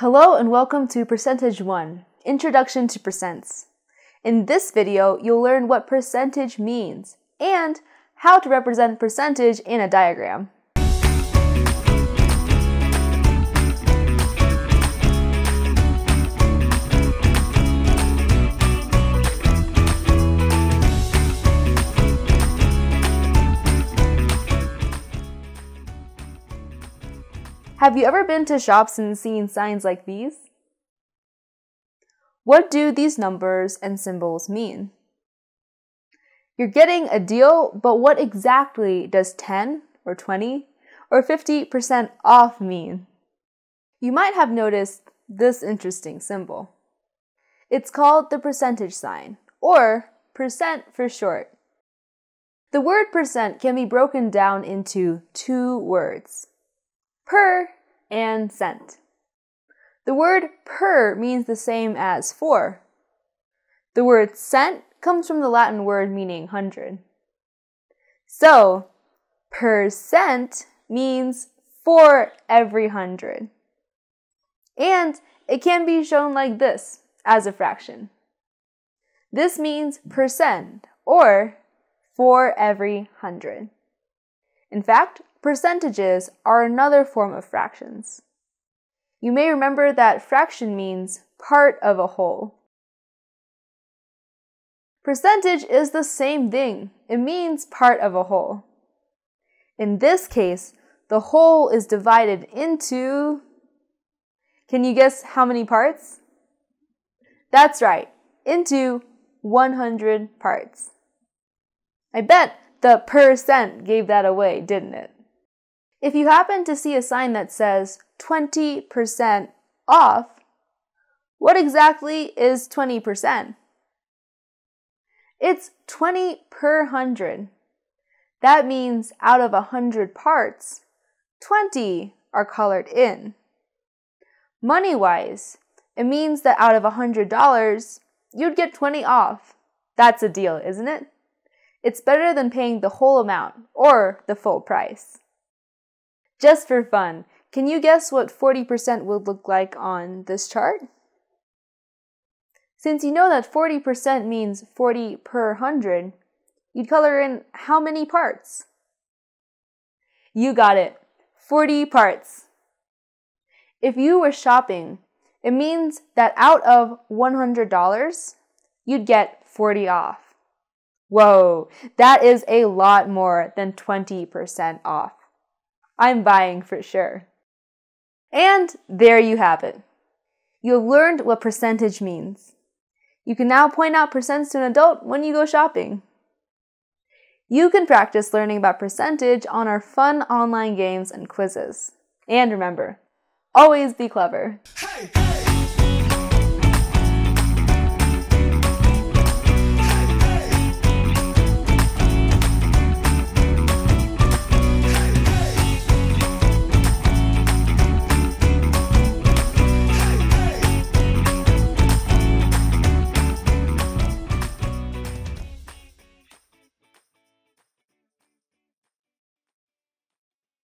Hello and welcome to Percentage 1, Introduction to Percents. In this video, you'll learn what percentage means and how to represent percentage in a diagram. Have you ever been to shops and seen signs like these? What do these numbers and symbols mean? You're getting a deal, but what exactly does 10 or 20 or 50% off mean? You might have noticed this interesting symbol. It's called the percentage sign, or percent for short. The word percent can be broken down into two words per and cent. The word per means the same as for. The word cent comes from the Latin word meaning hundred. So, percent means for every hundred. And it can be shown like this as a fraction. This means percent or for every hundred. In fact, Percentages are another form of fractions. You may remember that fraction means part of a whole. Percentage is the same thing. It means part of a whole. In this case, the whole is divided into. Can you guess how many parts? That's right, into 100 parts. I bet the percent gave that away, didn't it? If you happen to see a sign that says 20% off, what exactly is 20%? It's 20 per hundred. That means out of 100 parts, 20 are colored in. Money wise, it means that out of $100, you'd get 20 off. That's a deal, isn't it? It's better than paying the whole amount or the full price. Just for fun, can you guess what 40% would look like on this chart? Since you know that 40% means 40 per hundred, you'd color in how many parts? You got it, 40 parts. If you were shopping, it means that out of $100, you'd get 40 off. Whoa, that is a lot more than 20% off. I'm buying for sure. And there you have it. You have learned what percentage means. You can now point out percents to an adult when you go shopping. You can practice learning about percentage on our fun online games and quizzes. And remember, always be clever. Hey.